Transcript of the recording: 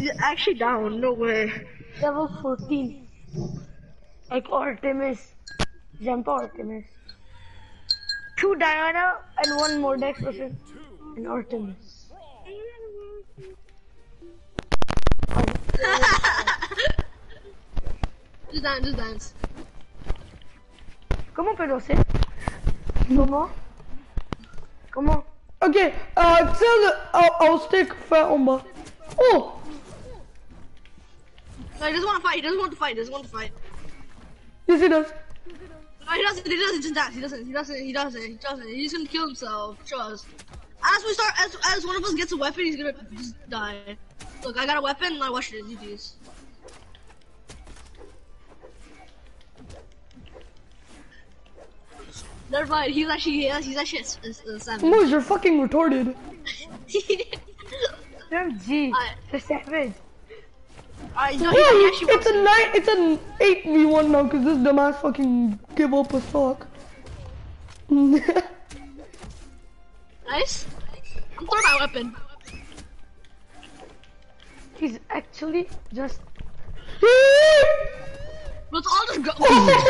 he's actually down. No way. Level 14. Like Artemis. Jump Artemis. Two Diana and one Mordex versus an Artemis. just dance, just dance. Comment on peut danser Comment Comment Ok, uh, tell the, I'll, I'll stick fat en bas. Oh! No, he doesn't want to fight. He doesn't want to fight. He doesn't want to fight. Yes, he does. No, he doesn't. He doesn't just dance. He doesn't. He doesn't. He doesn't. He doesn't. He's gonna kill himself. Trust. As we start, as as one of us gets a weapon, he's gonna just die. Look, I got a weapon. and I watched it. GG's. Never mind. He's actually he's actually a, a, a savage. Moose, you're fucking retarded. You're G. I- The savage. Alright, no, Hey, he, he actually it's a wants nine, it's an eight v one now because this dumbass fucking give up a sock. Nice. I'm throwing my weapon. He's actually just. Let's all just go.